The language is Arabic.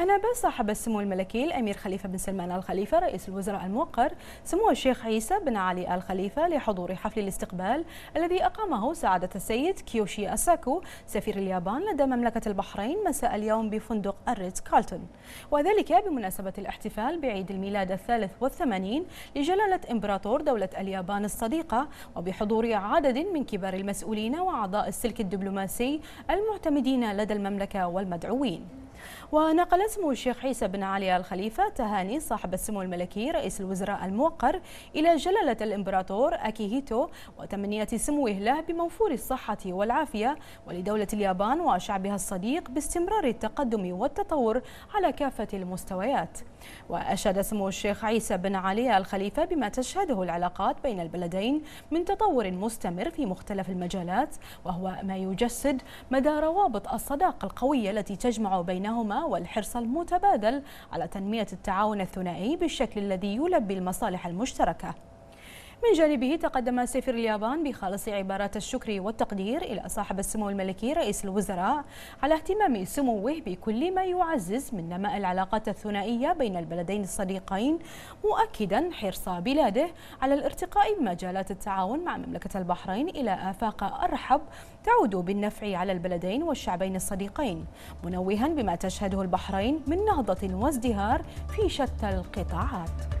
أناب صاحب السمو الملكي الأمير خليفة بن سلمان الخليفة رئيس الوزراء الموقر سمو الشيخ عيسى بن علي الخليفة لحضور حفل الاستقبال الذي أقامه سعادة السيد كيوشي أساكو سفير اليابان لدى مملكة البحرين مساء اليوم بفندق الريتز كارلتون. وذلك بمناسبة الاحتفال بعيد الميلاد الثالث والثمانين لجلالة إمبراطور دولة اليابان الصديقة وبحضور عدد من كبار المسؤولين وأعضاء السلك الدبلوماسي المعتمدين لدى المملكة والمدعوين. ونقل سمو الشيخ عيسى بن علي الخليفة تهاني صاحب السمو الملكي رئيس الوزراء الموقر إلى جلالة الإمبراطور أكيهيتو وتمنية سموه له بموفور الصحة والعافية ولدولة اليابان وشعبها الصديق باستمرار التقدم والتطور على كافة المستويات. وأشاد سمو الشيخ عيسى بن علي الخليفة بما تشهده العلاقات بين البلدين من تطور مستمر في مختلف المجالات وهو ما يجسد مدى روابط الصداقة القوية التي تجمع بينهما والحرص المتبادل على تنمية التعاون الثنائي بالشكل الذي يلبي المصالح المشتركة. من جانبه تقدم سفير اليابان بخالص عبارات الشكر والتقدير إلى صاحب السمو الملكي رئيس الوزراء على اهتمام سموه بكل ما يعزز من نماء العلاقات الثنائية بين البلدين الصديقين مؤكدا حرص بلاده على الارتقاء بمجالات التعاون مع مملكة البحرين إلى آفاق أرحب تعود بالنفع على البلدين والشعبين الصديقين منوها بما تشهده البحرين من نهضة وازدهار في شتى القطاعات.